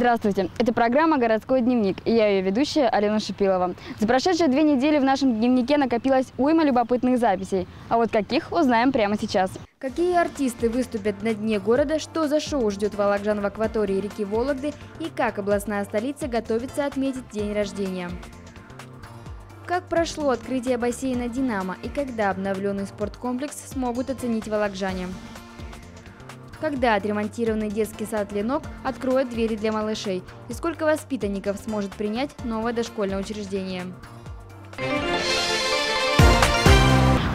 Здравствуйте, это программа «Городской дневник» и я ее ведущая Алена Шипилова. За прошедшие две недели в нашем дневнике накопилось уйма любопытных записей. А вот каких, узнаем прямо сейчас. Какие артисты выступят на дне города, что за шоу ждет Вологжан в акватории реки Вологды и как областная столица готовится отметить день рождения. Как прошло открытие бассейна «Динамо» и когда обновленный спорткомплекс смогут оценить вологжане? Когда отремонтированный детский сад «Ленок» откроет двери для малышей? И сколько воспитанников сможет принять новое дошкольное учреждение?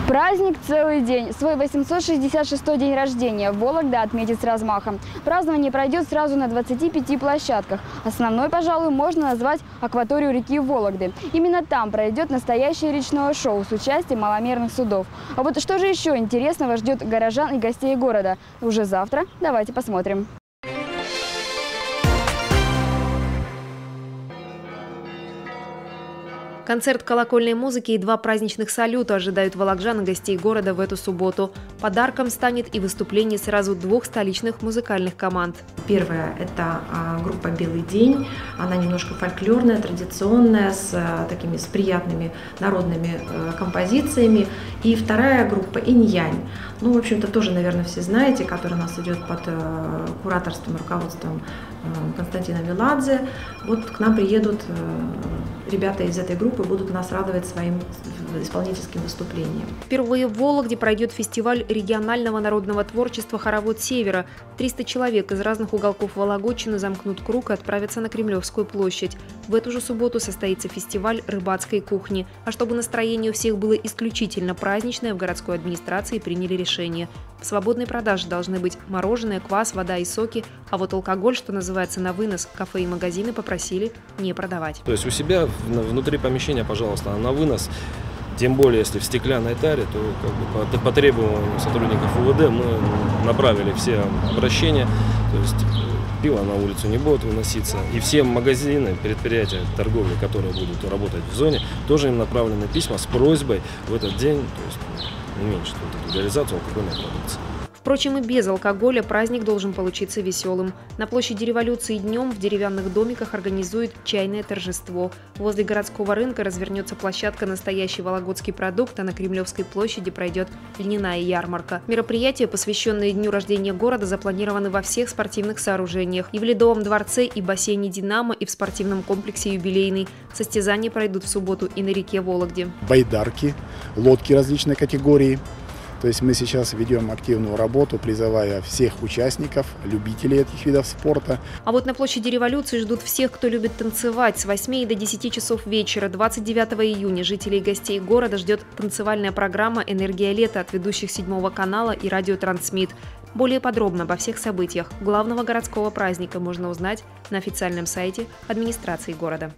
Праздник целый день. Свой 866 день рождения Вологда отметит с размахом. Празднование пройдет сразу на 25 площадках. Основной, пожалуй, можно назвать акваторию реки Вологды. Именно там пройдет настоящее речное шоу с участием маломерных судов. А вот что же еще интересного ждет горожан и гостей города? Уже завтра давайте посмотрим. Концерт колокольной музыки и два праздничных салюта ожидают вологжан и гостей города в эту субботу. Подарком станет и выступление сразу двух столичных музыкальных команд. Первая – это а, группа «Белый день». Она немножко фольклорная, традиционная, с а, такими с приятными народными э, композициями. И вторая группа «Инь-Янь». Ну, в общем-то, тоже, наверное, все знаете, которая у нас идет под э, кураторством руководством э, Константина Меладзе. Вот к нам приедут ребята из этой группы будут нас радовать своим исполнительским выступлением. Впервые в Вологде пройдет фестиваль регионального народного творчества «Хоровод Севера». 300 человек из разных уголков Вологодчины замкнут круг и отправятся на Кремлевскую площадь. В эту же субботу состоится фестиваль рыбацкой кухни. А чтобы настроение у всех было исключительно праздничное, в городской администрации приняли решение. В свободной продаже должны быть мороженое, квас, вода и соки, а вот алкоголь, что называется на вынос, кафе и магазины попросили не продавать. То есть у себя внутри помещения, пожалуйста, а на вынос тем более, если в стеклянной таре, то как бы, по, по требованию сотрудников УВД мы направили все обращения. То есть э, пиво на улицу не будет выноситься. И все магазины, предприятия торговли, которые будут работать в зоне, тоже им направлены письма с просьбой в этот день то есть, уменьшить вот эту реализацию алкогольной продукции. Впрочем, и без алкоголя праздник должен получиться веселым. На площади революции днем в деревянных домиках организуют чайное торжество. Возле городского рынка развернется площадка «Настоящий вологодский продукт», а на Кремлевской площади пройдет льняная ярмарка. Мероприятия, посвященные дню рождения города, запланированы во всех спортивных сооружениях. И в Ледовом дворце, и бассейне «Динамо», и в спортивном комплексе «Юбилейный». Состязания пройдут в субботу и на реке Вологде. Байдарки, лодки различной категории – то есть мы сейчас ведем активную работу, призывая всех участников, любителей этих видов спорта. А вот на площади революции ждут всех, кто любит танцевать. С 8 до 10 часов вечера 29 июня жителей и гостей города ждет танцевальная программа «Энергия лета» от ведущих седьмого канала и радио «Трансмит». Более подробно обо всех событиях главного городского праздника можно узнать на официальном сайте администрации города.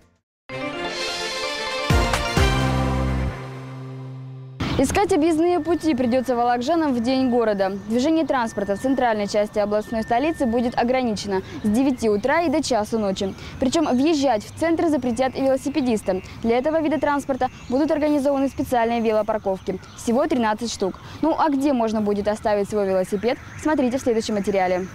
Искать объездные пути придется волокжанам в день города. Движение транспорта в центральной части областной столицы будет ограничено с 9 утра и до часу ночи. Причем въезжать в центр запретят и велосипедистам. Для этого вида транспорта будут организованы специальные велопарковки. Всего 13 штук. Ну а где можно будет оставить свой велосипед, смотрите в следующем материале.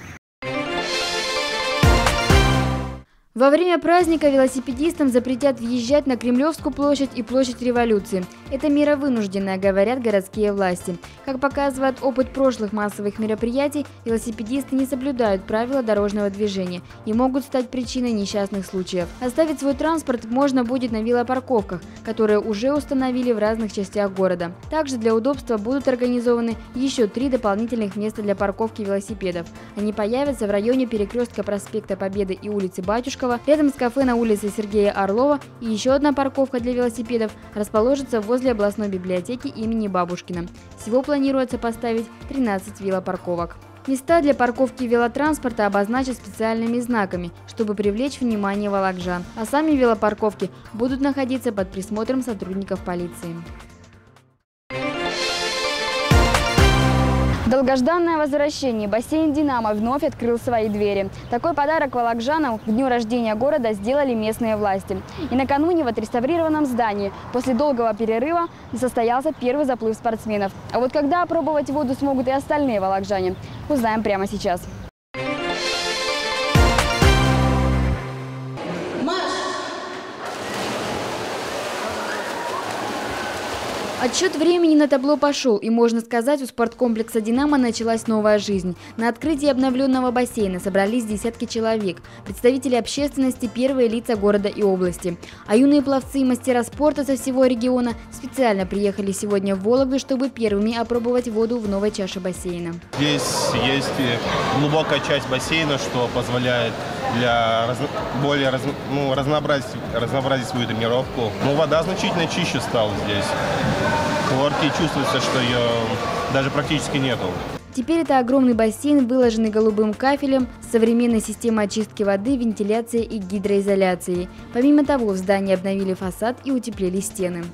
Во время праздника велосипедистам запретят въезжать на Кремлевскую площадь и площадь революции. Это мера вынужденная, говорят городские власти. Как показывает опыт прошлых массовых мероприятий, велосипедисты не соблюдают правила дорожного движения и могут стать причиной несчастных случаев. Оставить свой транспорт можно будет на велопарковках, которые уже установили в разных частях города. Также для удобства будут организованы еще три дополнительных места для парковки велосипедов. Они появятся в районе перекрестка проспекта Победы и улицы Батюшка Горького, рядом с кафе на улице Сергея Орлова и еще одна парковка для велосипедов расположится возле областной библиотеки имени Бабушкина. Всего планируется поставить 13 велопарковок. Места для парковки велотранспорта обозначат специальными знаками, чтобы привлечь внимание волокжан, а сами велопарковки будут находиться под присмотром сотрудников полиции. Долгожданное возвращение. Бассейн «Динамо» вновь открыл свои двери. Такой подарок волокжанам к дню рождения города сделали местные власти. И накануне в отреставрированном здании после долгого перерыва состоялся первый заплыв спортсменов. А вот когда опробовать воду смогут и остальные волокжане, узнаем прямо сейчас. Отсчет времени на табло пошел, и можно сказать, у спорткомплекса «Динамо» началась новая жизнь. На открытии обновленного бассейна собрались десятки человек, представители общественности, первые лица города и области. А юные пловцы и мастера спорта со всего региона специально приехали сегодня в Вологду, чтобы первыми опробовать воду в новой чаше бассейна. Здесь есть глубокая часть бассейна, что позволяет для раз... более раз... ну, разнообразить, разнообразить свою тренировку. Но вода значительно чище стала здесь. Хлорки чувствуется, что ее даже практически нету. Теперь это огромный бассейн, выложенный голубым кафелем, современной системой очистки воды, вентиляции и гидроизоляции. Помимо того, в здании обновили фасад и утеплили стены.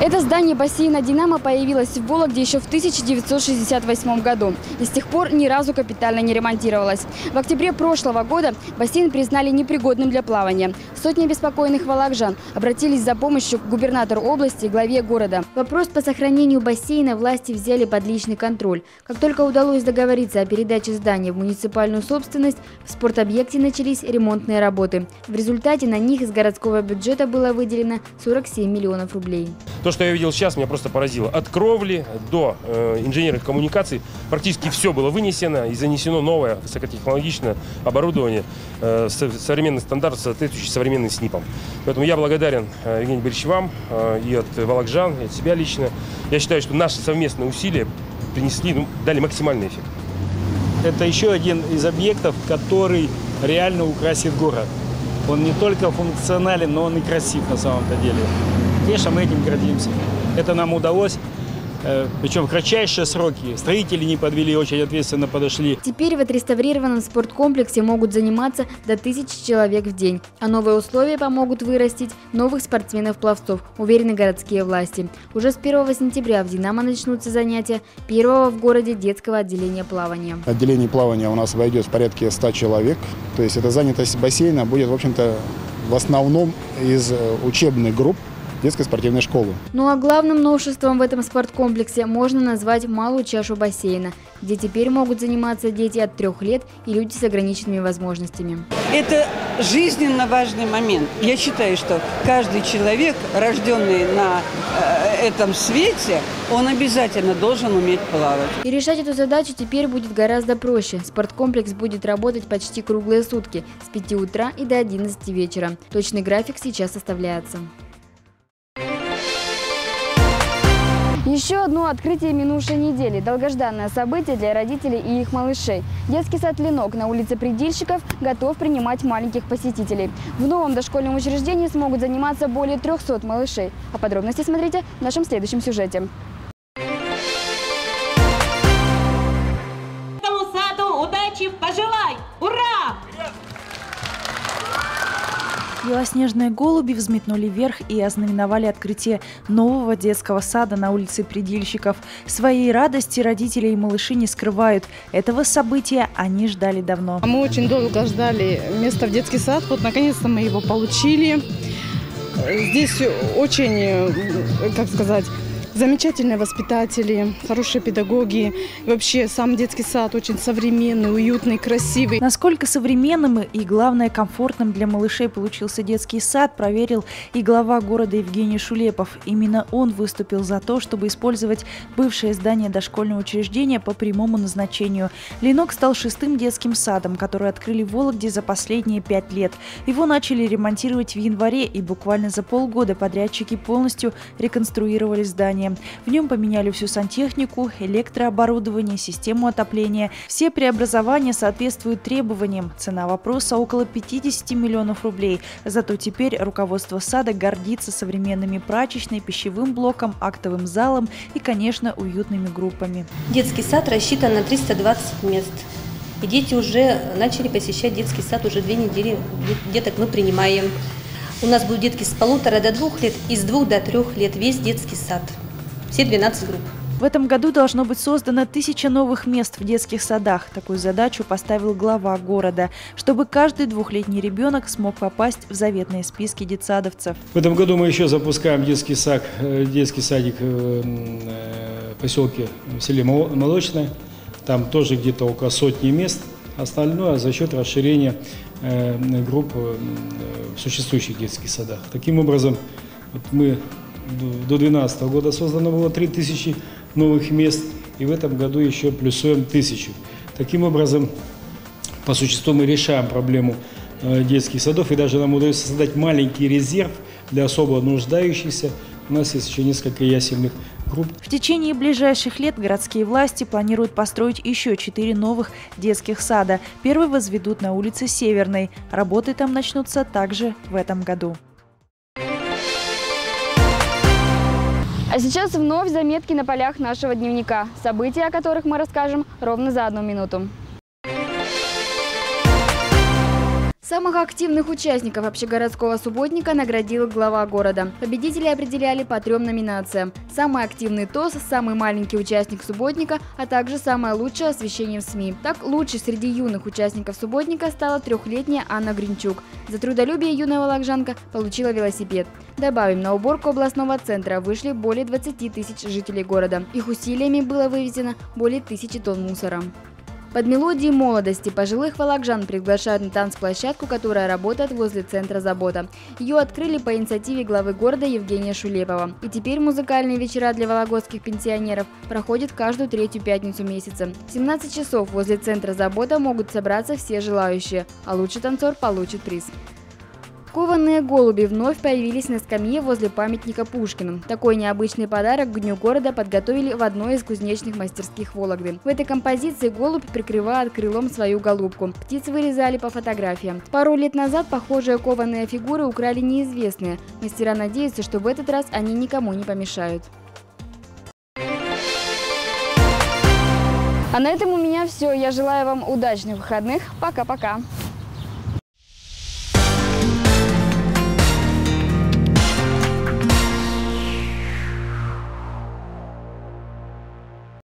Это здание бассейна «Динамо» появилось в Вологде еще в 1968 году и с тех пор ни разу капитально не ремонтировалось. В октябре прошлого года бассейн признали непригодным для плавания. Сотни беспокойных вологжан обратились за помощью к губернатору области и главе города. Вопрос по сохранению бассейна власти взяли под личный контроль. Как только удалось договориться о передаче здания в муниципальную собственность, в спортобъекте начались ремонтные работы. В результате на них из городского бюджета было выделено 47 миллионов рублей. То, что я видел сейчас, меня просто поразило. От кровли до э, инженерных коммуникаций практически все было вынесено и занесено новое высокотехнологичное оборудование, э, современный стандарт, соответствующий современным СНИПам. Поэтому я благодарен э, Евгению Борисовичу вам э, и от Волокжан, и от себя лично. Я считаю, что наши совместные усилия принесли, ну, дали максимальный эффект. Это еще один из объектов, который реально украсит город. Он не только функционален, но он и красив на самом-то деле. Конечно, мы этим гордимся. Это нам удалось. Э, Причем в кратчайшие сроки. Строители не подвели, очень ответственно подошли. Теперь в отреставрированном спорткомплексе могут заниматься до тысячи человек в день. А новые условия помогут вырастить новых спортсменов-пловцов, уверены городские власти. Уже с 1 сентября в «Динамо» начнутся занятия первого в городе детского отделения плавания. Отделение плавания у нас войдет в порядке 100 человек. То есть эта занятость бассейна будет, в общем-то, в основном из э, учебных групп детской спортивной школы. Ну а главным новшеством в этом спорткомплексе можно назвать малую чашу бассейна, где теперь могут заниматься дети от трех лет и люди с ограниченными возможностями. Это жизненно важный момент. Я считаю, что каждый человек, рожденный на э, этом свете, он обязательно должен уметь плавать. И решать эту задачу теперь будет гораздо проще. Спорткомплекс будет работать почти круглые сутки с 5 утра и до 11 вечера. Точный график сейчас составляется. Еще одно открытие минувшей недели. Долгожданное событие для родителей и их малышей. Детский сад «Ленок» на улице Предельщиков готов принимать маленьких посетителей. В новом дошкольном учреждении смогут заниматься более 300 малышей. А подробности смотрите в нашем следующем сюжете. Белоснежные голуби взметнули вверх и ознаменовали открытие нового детского сада на улице Предельщиков. Своей радости родители и малыши не скрывают. Этого события они ждали давно. Мы очень долго ждали место в детский сад. Вот наконец-то мы его получили. Здесь очень, как сказать, замечательные воспитатели, хорошие педагоги. Вообще сам детский сад очень современный, уютный, красивый. Насколько современным и, главное, комфортным для малышей получился детский сад, проверил и глава города Евгений Шулепов. Именно он выступил за то, чтобы использовать бывшее здание дошкольного учреждения по прямому назначению. Ленок стал шестым детским садом, который открыли в Вологде за последние пять лет. Его начали ремонтировать в январе, и буквально за полгода подрядчики полностью реконструировали здание. В нем поменяли всю сантехнику, электрооборудование, систему отопления. Все преобразования соответствуют требованиям. Цена вопроса около 50 миллионов рублей. Зато теперь руководство сада гордится современными прачечной, пищевым блоком, актовым залом и, конечно, уютными группами. Детский сад рассчитан на 320 мест. И дети уже начали посещать детский сад, уже две недели деток мы принимаем. У нас будут детки с полутора до двух лет и с двух до трех лет весь детский сад. Все 12 групп. В этом году должно быть создано тысяча новых мест в детских садах. Такую задачу поставил глава города, чтобы каждый двухлетний ребенок смог попасть в заветные списки детсадовцев. В этом году мы еще запускаем детский, сад, э, детский садик э, в поселке в селе Молочное. Там тоже где-то около сотни мест. Остальное за счет расширения э, групп в существующих детских садах. Таким образом, вот мы до 2012 года создано было 3000 новых мест, и в этом году еще плюсуем тысячу. Таким образом, по существу мы решаем проблему э, детских садов, и даже нам удается создать маленький резерв для особо нуждающихся. У нас есть еще несколько ясельных групп. В течение ближайших лет городские власти планируют построить еще четыре новых детских сада. Первый возведут на улице Северной. Работы там начнутся также в этом году. А сейчас вновь заметки на полях нашего дневника. События, о которых мы расскажем ровно за одну минуту. Самых активных участников общегородского субботника наградил глава города. Победители определяли по трем номинациям. Самый активный ТОС, самый маленький участник субботника, а также самое лучшее освещение в СМИ. Так, лучшей среди юных участников субботника стала трехлетняя Анна Гринчук. За трудолюбие юная вологжанка получила велосипед. Добавим, на уборку областного центра вышли более 20 тысяч жителей города. Их усилиями было вывезено более тысячи тонн мусора. Под мелодии молодости пожилых вологжан приглашают на танцплощадку, которая работает возле центра «Забота». Ее открыли по инициативе главы города Евгения Шулепова. И теперь музыкальные вечера для вологодских пенсионеров проходят каждую третью пятницу месяца. В 17 часов возле центра «Забота» могут собраться все желающие, а лучший танцор получит приз. Кованые голуби вновь появились на скамье возле памятника Пушкину. Такой необычный подарок к Дню города подготовили в одной из кузнечных мастерских Вологды. В этой композиции голубь прикрывает крылом свою голубку. Птиц вырезали по фотографиям. Пару лет назад похожие кованые фигуры украли неизвестные. Мастера надеются, что в этот раз они никому не помешают. А на этом у меня все. Я желаю вам удачных выходных. Пока-пока.